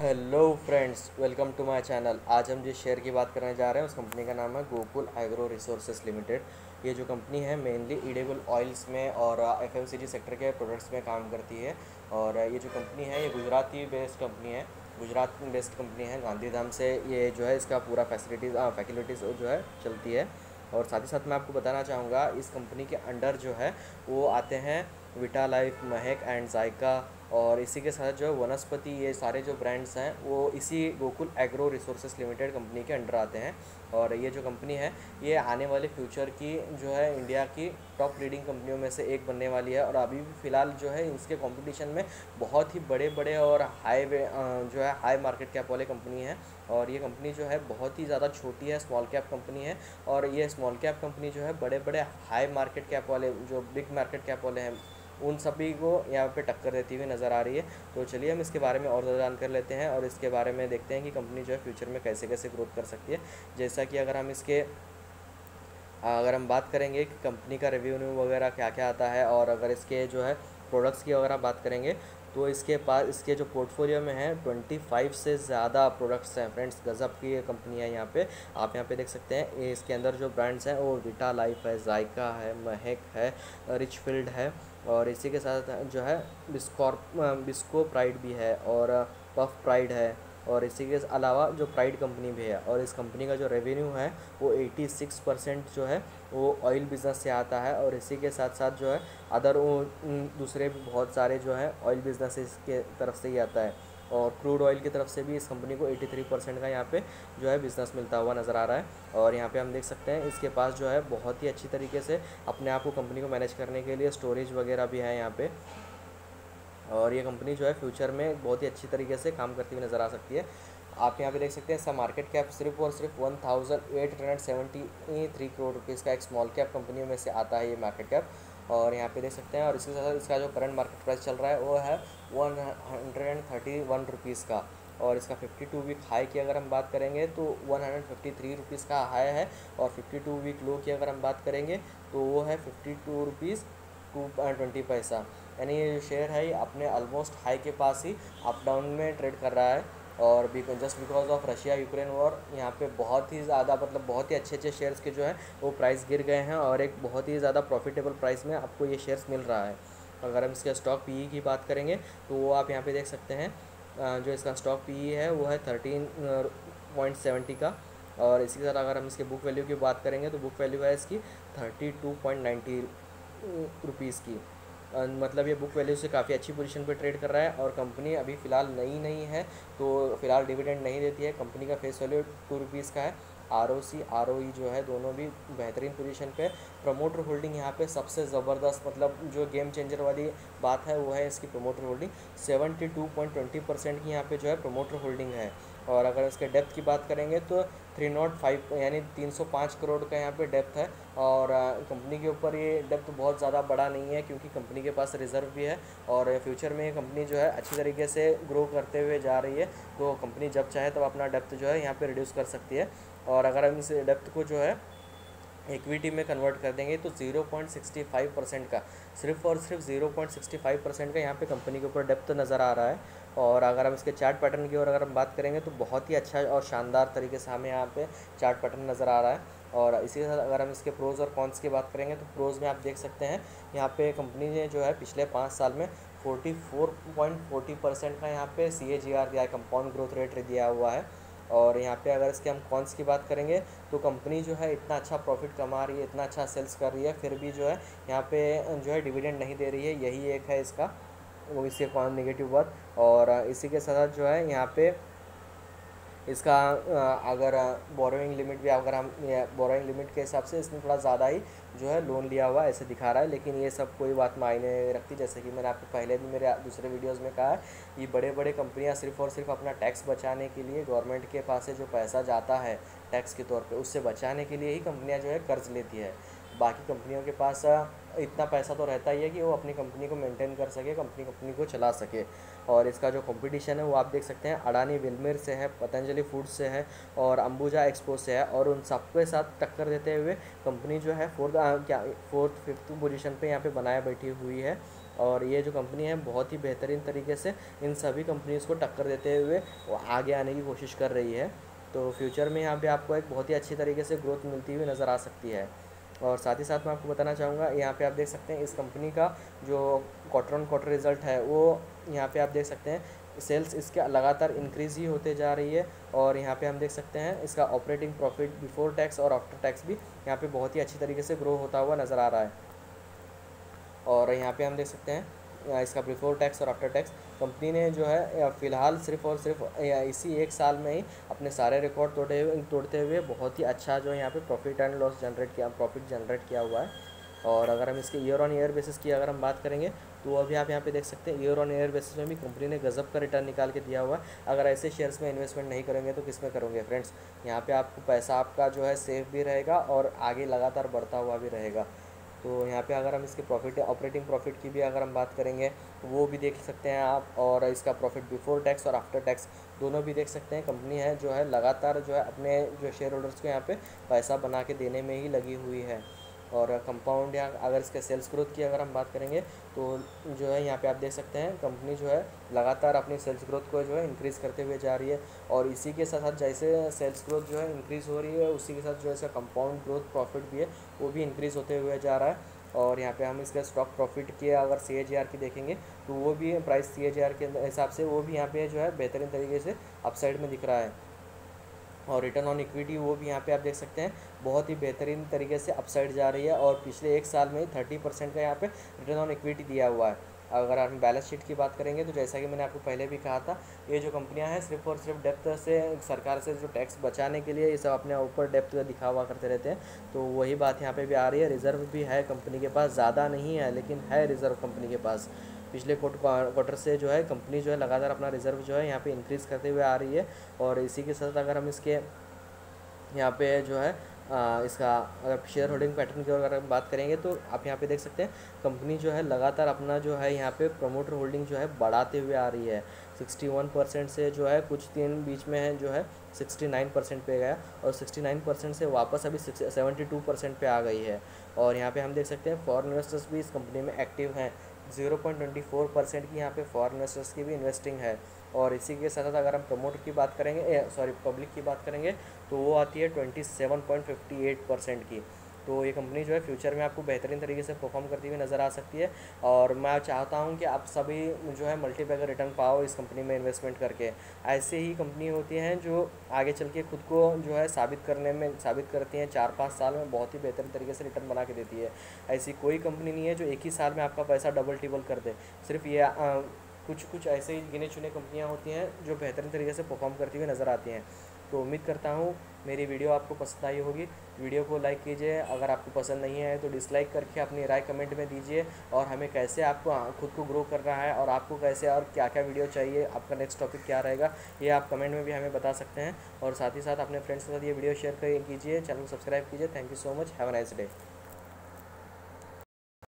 Hello friends, welcome to my channel. आज हम जिस शेयर की बात करने जा रहे हैं, उस कंपनी का नाम है गोकुल एग्रो रिसोर्सेज लिमिटेड। ये जो कंपनी है मेनली ईडेबल ऑयल्स में और एफएमसीजी सेक्टर के प्रोडक्ट्स में काम करती है। और ये जो कंपनी है, ये गुजराती बेस्ड कंपनी है। गुजरात बेस्ड कंपनी है, गांधीधाम से ये जो है, इसका पूरा फैसिलिटीज़ फैसिलिटीज़ जो है, चलती है। और साथ ही साथ मैं आपको बताना चाहूँगा, इस कंपनी के अंडर जो है, वो आते हैं विटा लाइफ महक एंड जायका और इसी के साथ जो है वनस्पति, ये सारे जो ब्रांड्स हैं, वो इसी Gokul agro resources limited company के अंडर आते हैं। और ये जो कंपनी है, ये आने वाले फ्यूचर की जो है इंडिया की टॉप लीडिंग कंपनियों में से एक बनने वाली है। और अभी भी फ़िलहाल जो है, इसके कंपटीशन में बहुत ही बड़े बड़े और हाई जो है हाई मार्केट कैप वाले कंपनी है। और ये कंपनी जो है, बहुत ही ज़्यादा छोटी है स्मॉल कैप कंपनी है। और ये स्मॉल कैप कंपनी जो है बड़े बड़े हाई मार्केट कैप वाले, जो बिग मार्केट कैप वाले हैं उन सभी को यहाँ पे टक्कर देती हुई नज़र आ रही है। तो चलिए हम इसके बारे में और ज़्यादा जानकारी लेते हैं और इसके बारे में देखते हैं कि कंपनी जो है फ्यूचर में कैसे कैसे ग्रोथ कर सकती है। जैसा कि अगर हम इसके, अगर हम बात करेंगे कि कंपनी का रेवेन्यू वगैरह क्या क्या आता है और अगर इसके जो है प्रोडक्ट्स की अगर आप बात करेंगे तो इसके पास, इसके जो पोर्टफोलियो में है ट्वेंटी फाइव से ज़्यादा प्रोडक्ट्स हैं फ्रेंड्स गज़ब की ये कंपनी है यहाँ पे। आप यहाँ पे देख सकते हैं इसके अंदर जो ब्रांड्स हैं, वो विटा लाइफ है जायका है महक है रिच फ़ील्ड है, और इसी के साथ जो है बिस्कॉर्प बिस्को प्राइड भी है, और पफ प्राइड है। और इसी के अलावा जो प्राइड कंपनी भी है, और इस कंपनी का जो रेवेन्यू है, वो 86 परसेंट जो है, वो ऑयल बिज़नेस से आता है और इसी के साथ साथ जो है अदर दूसरे भी बहुत सारे जो है ऑयल बिज़नेस के तरफ़ से ही आता है। और क्रूड ऑयल की तरफ़ से भी इस कंपनी को 83 परसेंट का यहाँ पे जो है बिज़नेस मिलता हुआ नज़र आ रहा है। और यहाँ पे हम देख सकते हैं, इसके पास जो है, बहुत ही अच्छी तरीके से अपने आप को कंपनी को मैनेज करने के लिए स्टोरेज वगैरह भी है यहाँ पे। और ये कंपनी जो है फ्यूचर में बहुत ही अच्छी तरीके से काम करती हुई नज़र आ सकती है। आप यहाँ पे देख सकते हैं, इसका मार्केट कैप सिर्फ़ और सिर्फ़ one thousand eight hundred seventy three crore rupees का एक स्मॉल कैप कंपनियों में से आता है ये मार्केट कैप और यहाँ पे देख सकते हैं, और इसके साथ इसका जो करंट मार्केट प्राइस चल रहा है, वो है one hundred and thirty one rupees का। और इसका फिफ्टी टू वीक हाई की अगर हम बात करेंगे तो one hundred fifty three rupees का हाई है, और फिफ्टी टू वीक लो की अगर हम बात करेंगे तो वो है fifty two rupees two twenty पैसा यानी ये शेयर है अपने ऑलमोस्ट हाई के पास ही अप डाउन में ट्रेड कर रहा है। और just because of Russia Ukraine war यहाँ पे बहुत ही ज़्यादा मतलब बहुत ही अच्छे अच्छे शेयर्स के जो है, वो प्राइस गिर गए हैं और एक बहुत ही ज़्यादा प्रॉफिटेबल प्राइस में आपको ये शेयर्स मिल रहा है। अगर हम इसके स्टॉक पीई की बात करेंगे तो वो आप यहाँ पे देख सकते हैं जो इसका स्टॉक पीई है, वो है थर्टीन पॉइंट सेवेंटी का। और इसी तरह अगर हम इसके बुक वैल्यू की बात करेंगे तो बुक वैल्यू है इसकी thirty two point ninety rupees की। मतलब ये बुक वैल्यू से काफ़ी अच्छी पोजीशन पे ट्रेड कर रहा है और कंपनी अभी फ़िलहाल नई नहीं है तो फ़िलहाल डिविडेंड नहीं देती है। कंपनी का फेस वैल्यू टू रुपीज़ का है। R O C R O ई जो है, दोनों भी बेहतरीन पोजीशन पे। प्रमोटर होल्डिंग यहाँ पे सबसे ज़बरदस्त मतलब जो गेम चेंजर वाली बात है, वो है इसकी promoter holding seventy two point twenty percent की यहाँ पे जो है प्रमोटर होल्डिंग है। और अगर इसके डेप्थ की बात करेंगे तो थ्री नॉट फाइव, यानी तीन सौ पाँच करोड़ का यहाँ पे डेप्थ है और कंपनी के ऊपर ये डेप्थ बहुत ज़्यादा बड़ा नहीं है क्योंकि कंपनी के पास रिज़र्व भी है और फ्यूचर में ये कंपनी जो है अच्छी तरीके से ग्रो करते हुए जा रही है। तो कंपनी जब चाहे तब तो अपना डेप्थ जो है यहाँ पर रिड्यूस कर सकती है और अगर हम इस डेप्थ को जो है इक्विटी में कन्वर्ट कर देंगे तो zero point sixty five percent का, सिर्फ़ और सिर्फ़ zero point sixty five percent का यहाँ पे कंपनी के ऊपर डेप्थ नज़र आ रहा है और अगर हम इसके चार्ट पैटर्न की ओर अगर हम बात करेंगे तो बहुत ही अच्छा और शानदार तरीके से हमें यहाँ पे चार्ट पैटर्न नज़र आ रहा है। और इसी के साथ अगर हम इसके प्रोज़ और कॉन्स की बात करेंगे तो प्रोज़ में आप देख सकते हैं, यहाँ पे कंपनी ने जो है पिछले पाँच साल में forty four point forty percent का यहाँ पे सी ए जी आर दिया है कंपाउंड ग्रोथ रेट दिया हुआ है। और यहाँ पे अगर इसके हम कॉन्स की बात करेंगे तो कंपनी जो है इतना अच्छा प्रॉफिट कमा रही है, इतना अच्छा सेल्स कर रही है, फिर भी जो है यहाँ पे जो है डिविडेंड नहीं दे रही है, यही एक है इसका। वो इसके कौन नेगेटिव बात और इसी के साथ जो है यहाँ पे इसका अगर बोरोइंग लिमिट भी अगर हम बोरोइंग लिमिट के हिसाब से इसने थोड़ा ज़्यादा ही जो है लोन लिया हुआ ऐसे दिखा रहा है, लेकिन ये सब कोई बात मायने रखती। जैसे कि मैंने आपको पहले भी मेरे दूसरे वीडियोस में कहा है ये बड़े बड़े कंपनियाँ सिर्फ़ और सिर्फ़ अपना टैक्स बचाने के लिए गवर्नमेंट के पास से जो पैसा जाता है टैक्स के तौर पर उससे बचाने के लिए ही कंपनियाँ जो है कर्ज लेती है। बाकी कंपनियों के पास इतना पैसा तो रहता ही है कि वो अपनी कंपनी को मेंटेन कर सके, कंपनी कंपनी को चला सके। और इसका जो कंपटीशन है, वो आप देख सकते हैं, अडानी विलमेर से है, पतंजलि फ़ूड से है और अंबुजा एक्सपो से है और उन सबके साथ टक्कर देते हुए कंपनी जो है फोर्थ क्या फोर्थ फिफ्थ पोजीशन पे यहाँ पे बनाए बैठी हुई है। और ये जो कंपनी है, बहुत ही बेहतरीन तरीके से इन सभी कंपनीज़ को टक्कर देते हुए वो आगे आने की कोशिश कर रही है। तो फ्यूचर में यहाँ पे आपको एक बहुत ही अच्छी तरीके से ग्रोथ मिलती हुई नज़र आ सकती है। और साथ ही साथ मैं आपको बताना चाहूँगा, यहाँ पे आप देख सकते हैं इस कंपनी का जो क्वार्टर ऑन क्वार्टर रिज़ल्ट है, वो यहाँ पे आप देख सकते हैं सेल्स इसके लगातार इंक्रीज़ ही होते जा रही है और यहाँ पे हम देख सकते हैं इसका ऑपरेटिंग प्रॉफिट बिफोर टैक्स और आफ्टर टैक्स भी यहाँ पर बहुत ही अच्छी तरीके से ग्रो होता हुआ नज़र आ रहा है। और यहाँ पर हम देख सकते हैं इसका बिफोर टैक्स और आफ्टर टैक्स कंपनी ने जो है फ़िलहाल सिर्फ़ और सिर्फ़ इसी एक साल में ही अपने सारे रिकॉर्ड तोड़े, तोड़ते हुए बहुत ही अच्छा जो है यहाँ पे प्रॉफिट एंड लॉस जनरेट किया प्रॉफिट जनरेट किया हुआ है। और अगर हम इसके ईयर ऑन ईयर बेसिस की अगर हम बात करेंगे तो अभी आप यहाँ पे देख सकते हैं ईयर ऑन ईयर बेसिस में भी कंपनी ने गज़ब का रिटर्न निकाल के दिया हुआ है। अगर ऐसे शेयर्स में इन्वेस्टमेंट नहीं करेंगे तो किसमें करोगे फ्रेंड्स यहाँ पे आपको पैसा आपका जो है सेफ़ भी रहेगा और आगे लगातार बढ़ता हुआ भी रहेगा। तो यहाँ पे अगर हम इसके प्रॉफिट ऑपरेटिंग प्रॉफिट की भी अगर हम बात करेंगे, वो भी देख सकते हैं आप और इसका प्रॉफिट बिफोर टैक्स और आफ्टर टैक्स दोनों भी देख सकते हैं। कंपनी है जो है, लगातार जो है अपने जो शेयर होल्डर्स को यहाँ पे पैसा बना के देने में ही लगी हुई है। और कंपाउंड या अगर इसके सेल्स ग्रोथ की अगर हम बात करेंगे तो जो है यहाँ पे आप देख सकते हैं कंपनी जो है लगातार अपनी सेल्स ग्रोथ को जो है इंक्रीज़ करते हुए जा रही है। और इसी के साथ साथ जैसे सेल्स ग्रोथ जो है इंक्रीज़ हो रही है, उसी के साथ जो है इसका कंपाउंड ग्रोथ प्रॉफिट भी है, वो भी इंक्रीज़ होते हुए जा रहा है। और यहाँ पे हम इसके स्टॉक प्रॉफिट के अगर सी की देखेंगे तो वो भी प्राइस सी के हिसाब से वो भी यहाँ पे जो है बेहतरीन तरीके से अपसाइड में दिख रहा है। और रिटर्न ऑन इक्विटी वो भी यहाँ पे आप देख सकते हैं, बहुत ही बेहतरीन तरीके से अपसाइड जा रही है और पिछले एक साल में ही थर्टी परसेंट का यहाँ पे रिटर्न ऑन इक्विटी दिया हुआ है। अगर हम बैलेंस शीट की बात करेंगे तो जैसा कि मैंने आपको पहले भी कहा था, ये जो कंपनियाँ हैं सिर्फ़ और सिर्फ़ डेप्थ से, सरकार से जो टैक्स बचाने के लिए ये सब अपने ऊपर डेप्थ दिखा हुआ करते रहते हैं। तो वही बात यहाँ पे भी आ रही है रिज़र्व भी है कंपनी के पास, ज़्यादा नहीं है लेकिन है रिज़र्व कंपनी के पास। पिछले क्वार्टर से जो है कंपनी जो है लगातार अपना रिज़र्व जो है यहाँ पे इंक्रीज़ करते हुए आ रही है। और इसी के साथ अगर हम इसके यहाँ पे जो है आ, इसका अगर शेयर होल्डिंग पैटर्न की अगर हम बात करेंगे तो आप यहाँ पे देख सकते हैं कंपनी जो है लगातार अपना जो है यहाँ पे प्रमोटर होल्डिंग जो है बढ़ाते हुए आ रही है। 61 परसेंट से जो है कुछ दिन बीच में है जो है 69 परसेंट पे गया। और 69 परसेंट से वापस अभी 72 परसेंट पे आ गई है। और यहाँ पे हम देख सकते हैं फॉरेन इन्वेस्टर्स भी इस कंपनी में एक्टिव हैं। 0.24 परसेंट की यहाँ पे फॉरेन इन्वेस्टर्स की भी इन्वेस्टिंग है। और इसी के साथ साथ अगर हम प्रमोटर की बात करेंगे सॉरी पब्लिक की बात करेंगे तो वो आती है twenty seven point fifty eight percent की। तो ये कंपनी जो है फ्यूचर में आपको बेहतरीन तरीके से परफॉर्म करती हुई नज़र आ सकती है। और मैं चाहता हूँ कि आप सभी जो है मल्टीपैकर रिटर्न पाओ इस कंपनी में इन्वेस्टमेंट करके। ऐसे ही कंपनी होती हैं जो आगे चल के खुद को जो है साबित करने में, साबित करती हैं चार पाँच साल में बहुत ही बेहतरीन तरीके से रिटर्न बना के देती है। ऐसी कोई कंपनी नहीं है जो एक ही साल में आपका पैसा डबल टिबल कर दे। सिर्फ़ ये कुछ कुछ ऐसे ही गिने चुने कंपनियाँ होती हैं जो बेहतरीन तरीके से परफॉर्म करती हुई नज़र आती हैं। तो उम्मीद करता हूँ मेरी वीडियो आपको पसंद आई होगी। वीडियो को लाइक कीजिए, अगर आपको पसंद नहीं आए तो डिसलाइक करके अपनी राय कमेंट में दीजिए और हमें कैसे आपको खुद को ग्रो कर रहा है और आपको कैसे और क्या क्या वीडियो चाहिए, आपका नेक्स्ट टॉपिक क्या रहेगा, ये आप कमेंट में भी हमें बता सकते हैं। और साथ ही साथ अपने फ्रेंड्स के साथ ये वीडियो शेयर कीजिए चैनल को सब्सक्राइब कीजिए। Thank you so much have a nice day